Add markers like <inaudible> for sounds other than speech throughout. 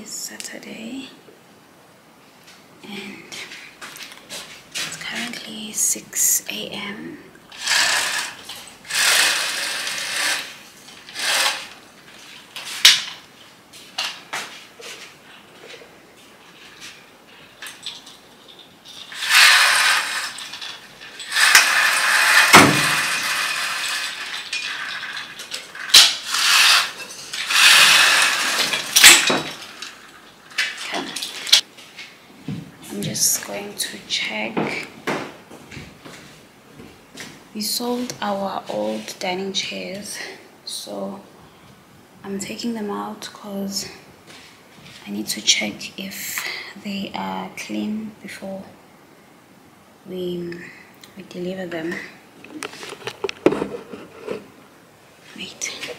is Saturday and it's currently 6 a.m. Okay. I'm just going to check. We sold our old dining chairs, so I'm taking them out because I need to check if they are clean before we we deliver them. Wait.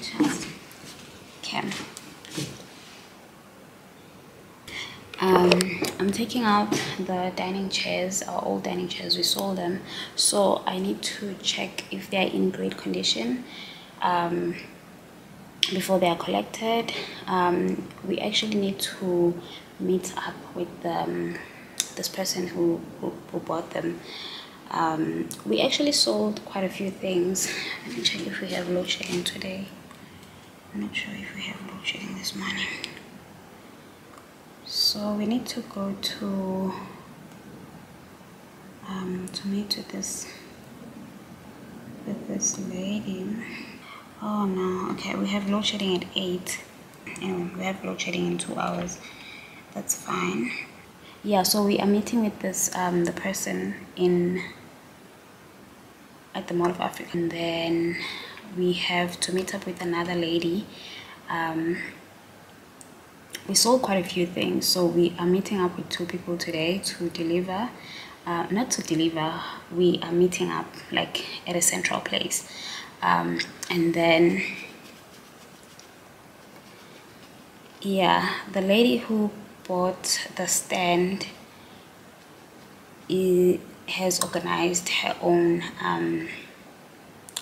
Just okay. Um, I'm taking out the dining chairs, our old dining chairs. We sold them, so I need to check if they are in great condition um, before they are collected. Um, we actually need to meet up with um, this person who, who, who bought them. Um, we actually sold quite a few things. Let me check if we have load shedding today. I'm not sure if we have load shedding this morning. So we need to go to um, to meet with this with this lady. Oh no, okay, we have load shedding at eight. Anyway, we have load shedding in two hours. That's fine. Yeah, so we are meeting with this um the person in at the Mall of Africa, and then we have to meet up with another lady. Um, we sold quite a few things, so we are meeting up with two people today to deliver. Uh, not to deliver, we are meeting up like at a central place, um, and then yeah, the lady who bought the stand i- has organized her own um,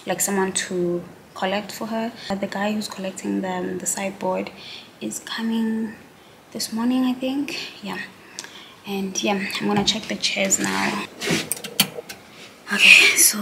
like someone to collect for her. The guy who's collecting the, the sideboard is coming this morning, I think. Yeah. And yeah, I'm gonna check the chairs now. Okay, so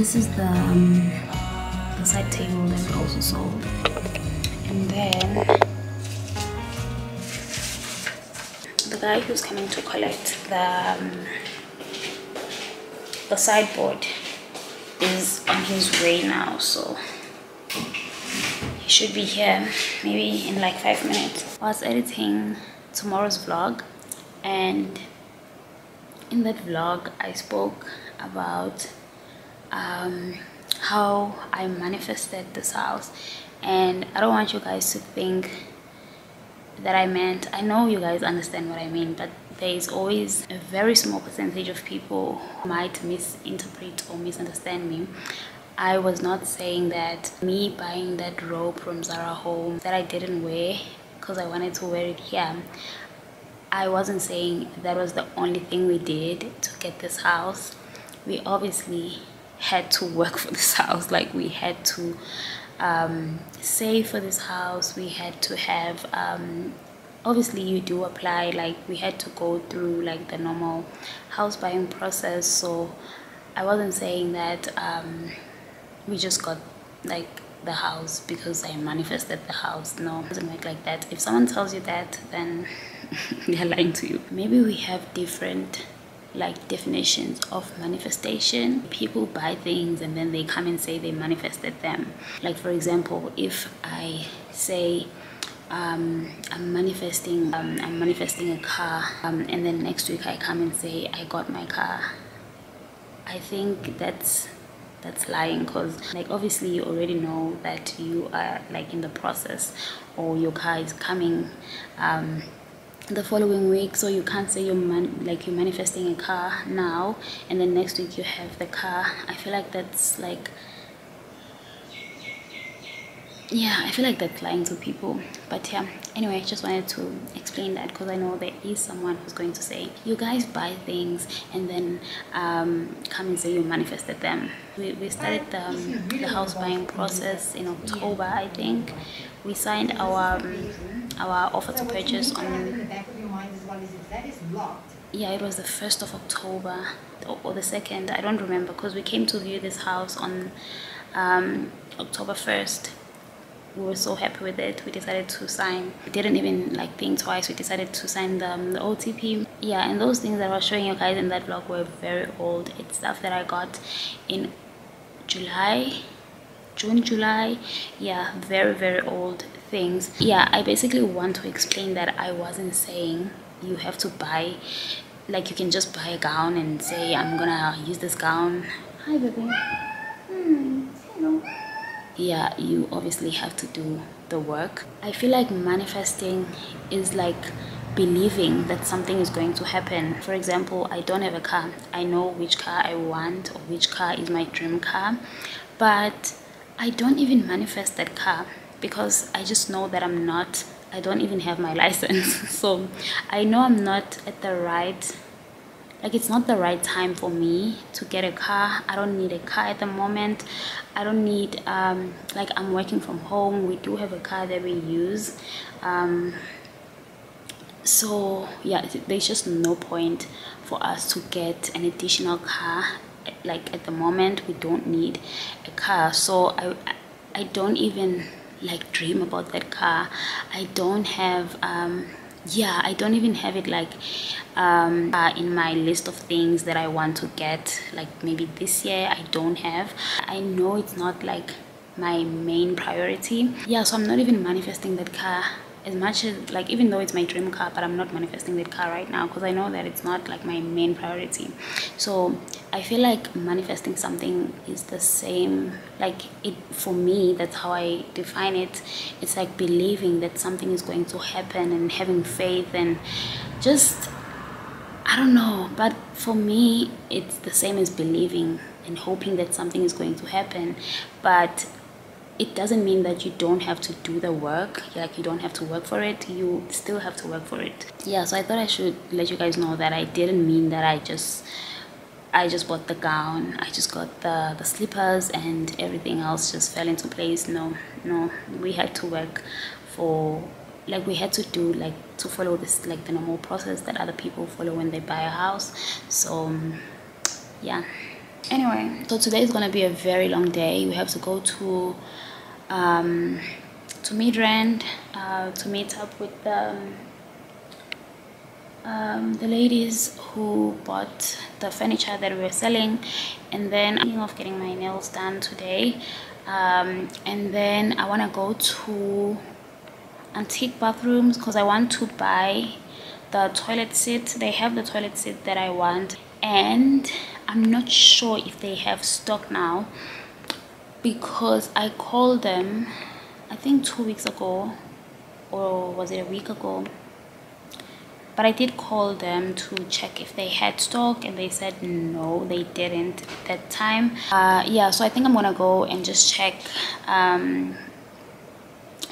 this is the um, the side table that we also sold. And then the guy who's coming to collect the um, the sideboard is on his way now so he should be here maybe in like five minutes. I was editing tomorrow's vlog and in that vlog i spoke about um, how i manifested this house and i don't want you guys to think that i meant i know you guys understand what i mean but there is always a very small percentage of people who might misinterpret or misunderstand me. I was not saying that me buying that robe from Zara Home that I didn't wear because I wanted to wear it here. I wasn't saying that was the only thing we did to get this house. We obviously had to work for this house. Like we had to um, save for this house. We had to have um, obviously you do apply. Like we had to go through like the normal house buying process. So i wasn't saying that um, we just got like the house because i manifested the house. No it doesn't work like that. If someone tells you that then <laughs> they're lying to you. Maybe we have different like definitions of manifestation. People buy things and then they come and say they manifested them. Like for example if i say um, I'm manifesting um, I'm manifesting a car um, and then next week I come and say I got my car I think that's that's lying. Because like obviously you already know that you are like in the process or your car is coming um, the following week so you can't say you're man like you're manifesting a car now and then next week you have the car. I feel like that's like yeah i feel like that's lying to people. But yeah anyway i just wanted to explain that because i know there is someone who's going to say you guys buy things and then um, come and say you manifested them. We, we started the, um, the house buying process in october i think. We signed our um, our offer to purchase on yeah it was the first of october or the second i don't remember because we came to view this house on um, october 1st we were so happy with it we decided to sign. We didn't even like think twice we decided to sign the, um, the otp yeah and those things that i was showing you guys in that vlog were very old. It's stuff that i got in july june july. Yeah very very old things. Yeah i basically want to explain that i wasn't saying you have to buy like you can just buy a gown and say i'm gonna use this gown. Hi baby. Hmm, hello. Yeah you obviously have to do the work. I feel like manifesting is like believing that something is going to happen. For example i don't have a car. I know which car i want or which car is my dream car but i don't even manifest that car because i just know that i'm not i don't even have my <laughs> license. So i know i'm not at the right like it's not the right time for me to get a car. I don't need a car at the moment. I don't need um, like i'm working from home. We do have a car that we use. Um, so yeah there's just no point for us to get an additional car like at the moment. We don't need a car. So i i don't even like dream about that car. I don't have um yeah i don't even have it like um, uh, in my list of things that i want to get like maybe this year i don't have. I know it's not like my main priority. Yeah so i'm not even manifesting that car as much as like even though it's my dream car but i'm not manifesting that car right now because i know that it's not like my main priority. So i feel like manifesting something is the same like it for me that's how i define it. It's like believing that something is going to happen and having faith and just i don't know but for me it's the same as believing and hoping that something is going to happen. But it doesn't mean that you don't have to do the work like you don't have to work for it you still have to work for it. Yeah so i thought i should let you guys know that i didn't mean that i just i just bought the gown i just got the the slippers and everything else just fell into place. No no we had to work for like we had to do like to follow this like the normal process that other people follow when they buy a house. So um, yeah. Anyway so today is gonna be a very long day. We have to go to um to Midrand uh, to meet up with the um, the ladies who bought the furniture that we were selling. And then I'm thinking of getting my nails done today um, and then I want to go to antique bathrooms because I want to buy the toilet seat. They have the toilet seat that I want. And I'm not sure if they have stock now because I called them I think two weeks ago or was it a week ago? But I did call them to check if they had stock and they said no they didn't at that time. Uh, yeah so I think I'm gonna go and just check um,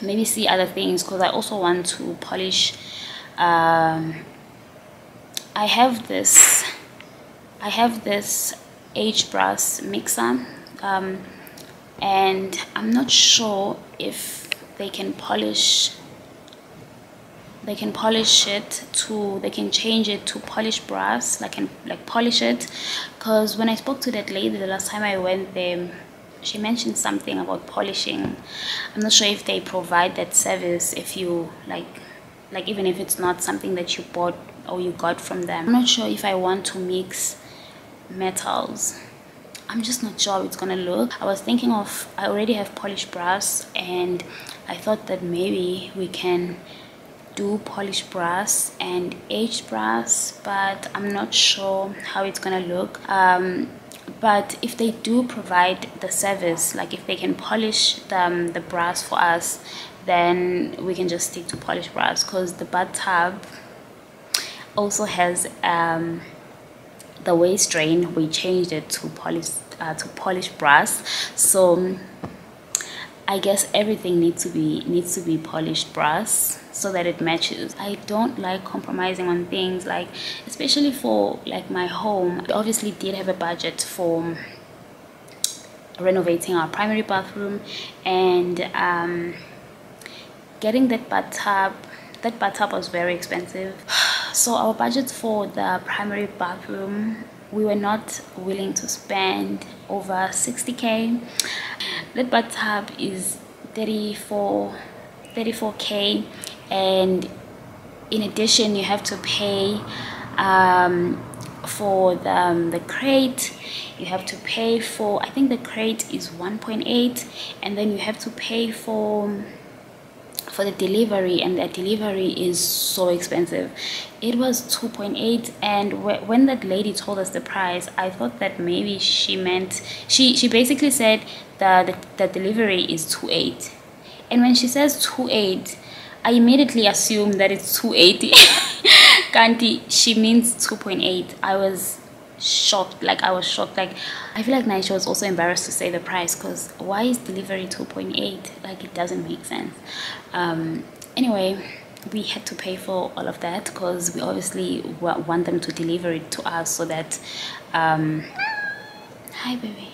maybe see other things because I also want to polish um, I have this I have this aged brass mixer um, and I'm not sure if they can polish they can polish it to they can change it to polish brass like can like polish it. Because when I spoke to that lady the last time I went there she mentioned something about polishing. I'm not sure if they provide that service if you like like even if it's not something that you bought or you got from them. I'm not sure if I want to mix metals I'm just not sure how it's gonna look. I was thinking of I already have polished brass and I thought that maybe we can do polished brass and aged brass but I'm not sure how it's gonna look. Um, but if they do provide the service like if they can polish the, um, the brass for us then we can just stick to polished brass because the bathtub also has um, the waste drain we changed it to polish uh, to polish brass. So I guess everything needs to be needs to be polished brass so that it matches. I don't like compromising on things like especially for like my home. We obviously did have a budget for renovating our primary bathroom and um, getting that bathtub that bathtub was very expensive <sighs> so our budget for the primary bathroom we were not willing to spend over 60k that bathtub is 34 34k and in addition you have to pay um, for the, um, the crate. You have to pay for I think the crate is 1.8 and then you have to pay for for the delivery and the delivery is so expensive. It was 2.8 and when that lady told us the price i thought that maybe she meant she she basically said that the, the delivery is 2.8 and when she says 2.8 i immediately assume that it's 280 <laughs> kanti she means 2.8 i was shocked like i was shocked. Like i feel like Naisha was also embarrassed to say the price because why is delivery 2.8 like it doesn't make sense. Um anyway we had to pay for all of that because we obviously want them to deliver it to us so that um hi baby.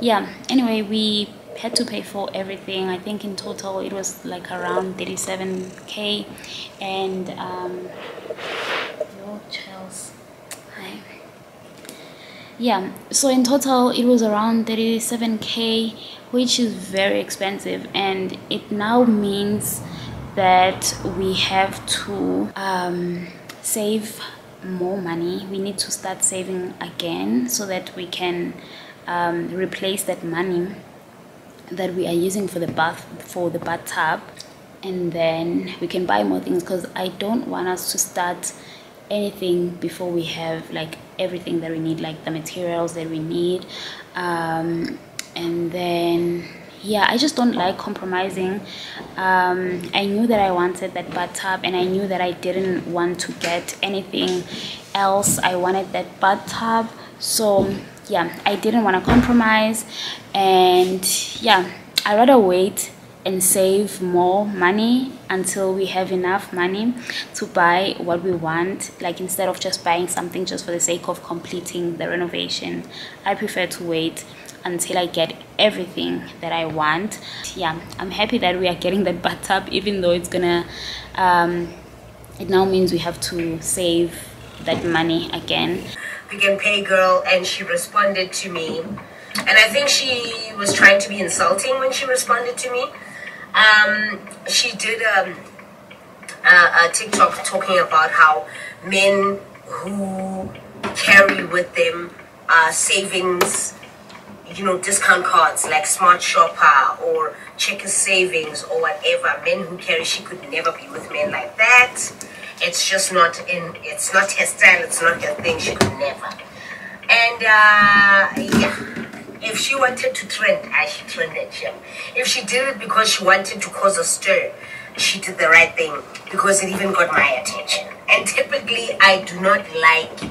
Yeah anyway we had to pay for everything. I think in total it was like around 37k and um yeah. So in total it was around 37k which is very expensive. And it now means that we have to um, save more money. We need to start saving again so that we can um, replace that money that we are using for the bath for the bathtub and then we can buy more things because I don't want us to start anything before we have like everything that we need like the materials that we need. Um, and then yeah I just don't like compromising. Um, I knew that I wanted that bathtub and I knew that I didn't want to get anything else. I wanted that bathtub. So yeah I didn't want to compromise and yeah I rather wait and save more money until we have enough money to buy what we want. Like instead of just buying something just for the sake of completing the renovation i prefer to wait until i get everything that i want. Yeah i'm happy that we are getting that bathtub even though it's gonna um, it now means we have to save that money again Pick and Pay girl, and she responded to me. And I think she was trying to be insulting when she responded to me. Um, she did um, a, a TikTok talking about how men who carry with them uh, savings, you know, discount cards like Smart Shopper or Checkers Savings or whatever, men who carry, she could never be with men like that. It's just not in, it's not her style, it's not her thing, she could never. And uh, yeah, if she wanted to trend, I should trend at him. If she did it because she wanted to cause a stir, she did the right thing because it even got my attention. And typically, I do not like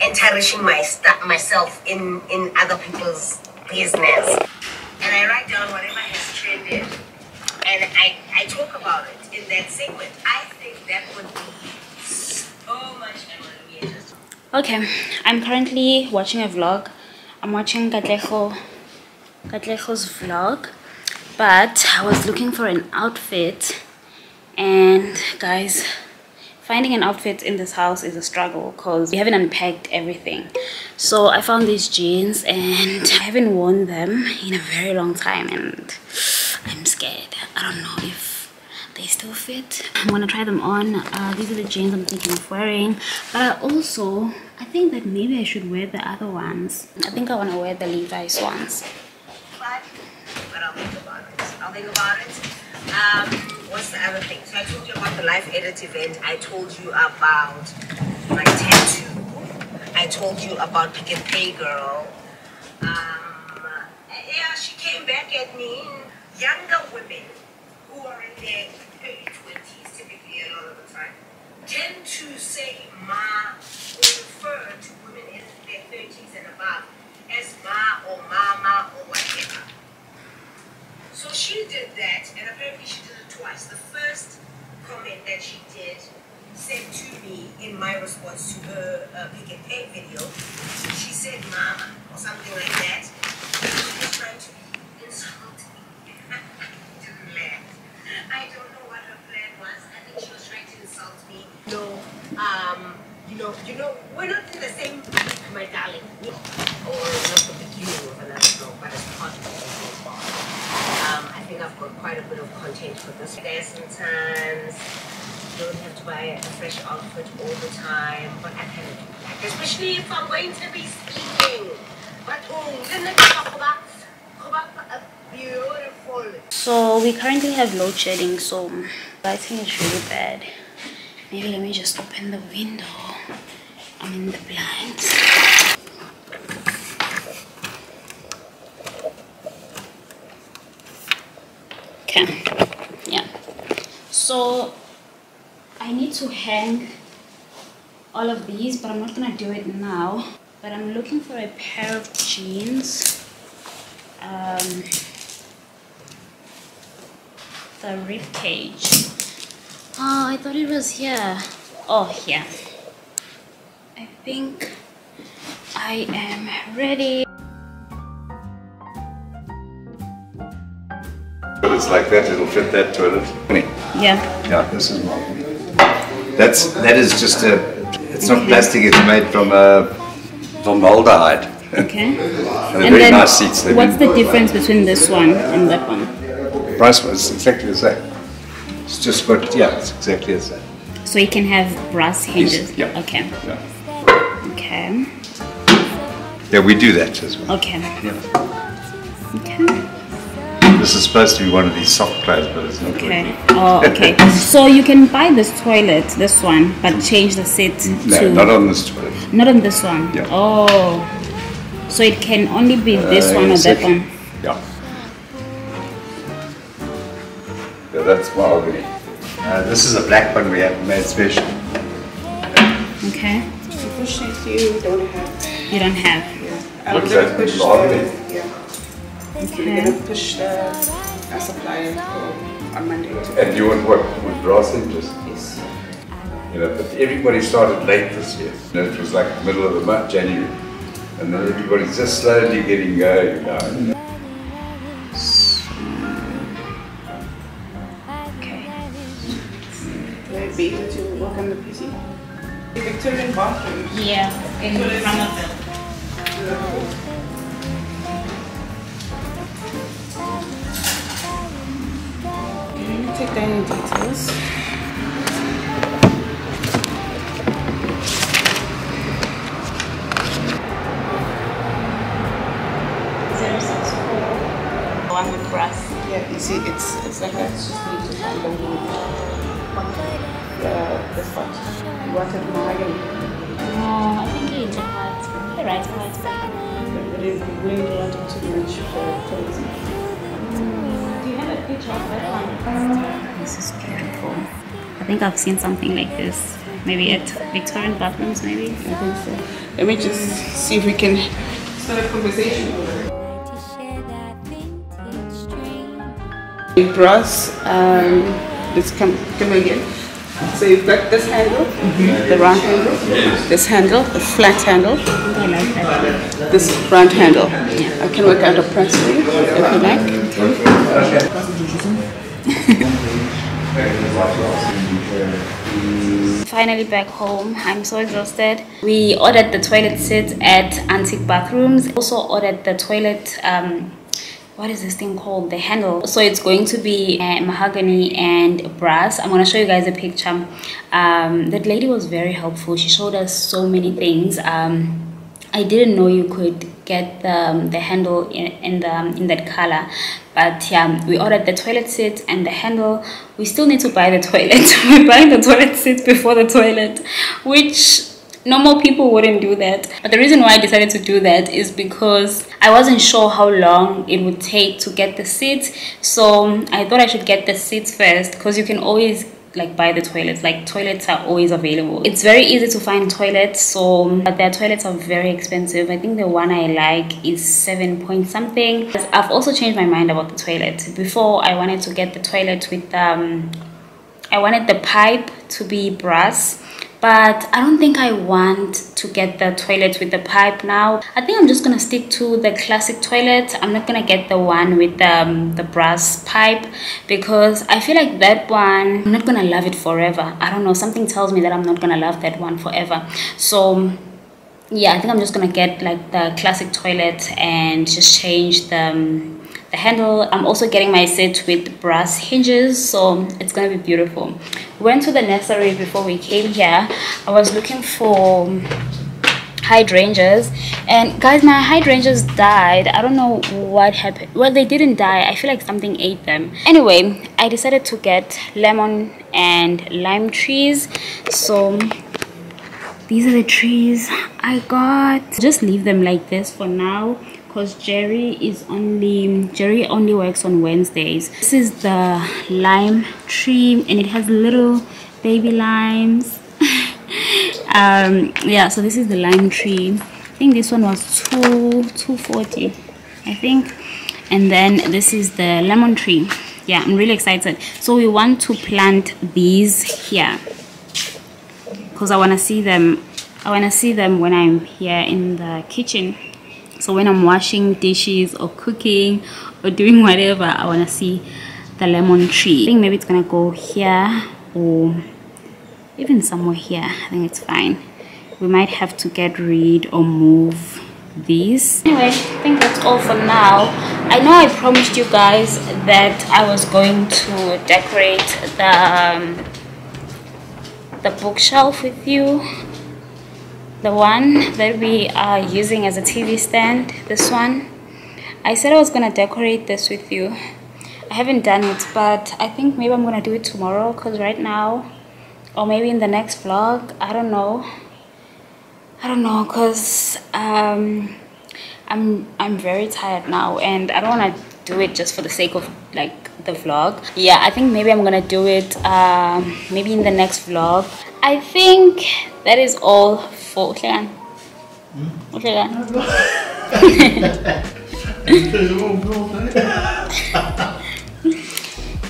entering my sta- myself in in other people's business. And I write down whatever has trended, and I I talk about it in that segment. I think that would be so much okay i'm currently watching a vlog. I'm watching Katleho Katleho's vlog but i was looking for an outfit and guys finding an outfit in this house is a struggle because we haven't unpacked everything. So i found these jeans and i haven't worn them in a very long time and i'm scared. I don't know if they still fit i'm gonna try them on uh, these are the jeans i'm thinking of wearing but i also i think that maybe i should wear the other ones i think i want to wear the levi's ones but, but I'll think about it. I'll think about it. Um, what's the other thing? So I told you about the live edit event. I told you about my tattoo. I told you about Pick and Pay Girl. Um, yeah, she came back at me. Younger women who are in their early 20s, typically a lot of the time, tend to say ma or refer to women in their 30s and above as ma or mama or whatever. So she did that, and apparently she did it twice. The first comment that she did said to me in my response to her uh, pick and pay video, she said mama or something like that. She was trying to be insulting. didn't laugh. I don't know what her plan was. I think she was trying to insult me. No, um, you know, we're not in the same my darling. Or not the beginning of another blog, but as part of the blog. Um, I think I've got quite a bit of content for this. There sometimes you don't have to buy a fresh outfit all the time, but I of do like, especially if I'm going to be speaking. But oh, then let's talk about, beautiful so we currently have load shedding so lighting is really bad maybe let me just open the window i'm in the blinds okay yeah so i need to hang all of these but i'm not gonna do it now but i'm looking for a pair of jeans um, the rib cage. Oh, I thought it was here. Oh, here. I think I am ready. It's like that, it'll fit that toilet. Yeah. Yeah, this is one. That's, that is just a, it's not plastic, it's made from uh, a, from aldehyde. Okay. <laughs> And they're very nice seats. They've what's the difference between this one and that one? Price was exactly the same. It's just got, yeah, it's exactly the same. So you can have brass hinges. yeah. Okay. Yeah. Okay. Yeah, we do that as well. Okay. Yeah. Okay. This is supposed to be one of these soft close, but it's not Okay. Oh, <laughs> okay. so you can buy this toilet, this one, but change the seat No, to not on this toilet. Not on this one. Yeah. Oh. So it can only be this Uh, one or that one. Yeah. Yeah, that's mahogany. Uh, this is a black one we have made special. Okay. Unfortunately, you don't have. You don't have. I would What's never that? push Mahogany? the. Yeah. So we're gonna push the uh, supply for- on Monday. And you want what? With brass hinges? yes. You know, but everybody started late this year. You know, it was like middle of the month, January. And then everybody's just slowly getting going now. Will it be able to work on the PC? The Victorian bathroom. Yeah, in front of them. Take down your details. One with brass. Yeah, you see, it's it's like that. Just need to find the the. No, uh, I think you did white. The right white. But we didn't we didn't want it too much for tourism. Do you have a picture of that one? This is beautiful. I think I've seen something like this. Maybe at Victorian bathrooms, maybe. I think so. Let me just see if we can start a conversation. In brass, um, let's come, come again. So you've got this handle, the round handle, yes. this handle, the flat handle, I like that. This round handle. I can work out a price for you if you like. <laughs> Finally back home. I'm so exhausted. We ordered the toilet seat at Antique Bathrooms. Also ordered the toilet. Um, what is this thing called? The handle. So it's going to be uh, mahogany and brass. I'm gonna show you guys a picture. Um, that lady was very helpful. She showed us so many things. Um, I didn't know you could get the, um, the handle in, in the um, in that color but yeah we ordered the toilet seat and the handle. We still need to buy the toilet. <laughs> We're buying the toilet seat before the toilet which normal people wouldn't do that. But the reason why i decided to do that is because i wasn't sure how long it would take to get the seat. So um, i thought i should get the seats first because you can always like buy the toilets. Like toilets are always available. It's very easy to find toilets so but their toilets are very expensive. I think the one i like is seven point something. I've also changed my mind about the toilet. Before i wanted to get the toilet with um i wanted the pipe to be brass but I don't think I want to get the toilet with the pipe now. I think I'm just gonna stick to the classic toilet. I'm not gonna get the one with um, the brass pipe because I feel like that one, I'm not gonna love it forever. I don't know, something tells me that I'm not gonna love that one forever. So yeah, I think I'm just gonna get like the classic toilet and just change the um, the handle. I'm also getting my set with brass hinges, so it's gonna be beautiful. Went to the nursery before we came here. I was looking for um, hydrangeas and guys my hydrangeas died. I don't know what happened. Well they didn't die. I feel like something ate them. Anyway i decided to get lemon and lime trees. So these are the trees i got. Just leave them like this for now because jerry is only jerry only works on wednesdays. This is the lime tree and it has little baby limes. <laughs> Um yeah so this is the lime tree. I think this one was two 240 i think. And then this is the lemon tree. Yeah i'm really excited. So we want to plant these here. Because I want to see them I want to see them when I'm here in the kitchen so when I'm washing dishes or cooking or doing whatever I want to see the lemon tree. I think maybe it's gonna go here or even somewhere here. I think it's fine. We might have to get rid or move these. Anyway I think that's all for now. I know I promised you guys that I was going to decorate the um, the bookshelf with you the one that we are using as a TV stand this one. I said I was gonna decorate this with you. I haven't done it but I think maybe I'm gonna do it tomorrow because right now or maybe in the next vlog I don't know. I don't know because um, I'm I'm very tired now and I don't want to do it just for the sake of like the vlog. Yeah I think maybe I'm gonna do it um, maybe in the next vlog. I think that is all for. Utlegan. <laughs>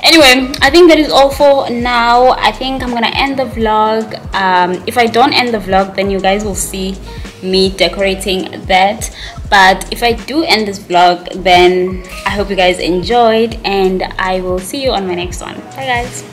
anyway i think that is all for now. I think i'm gonna end the vlog. Um, if i don't end the vlog then you guys will see me decorating that but if i do end this vlog then i hope you guys enjoyed and i will see you on my next one. Bye guys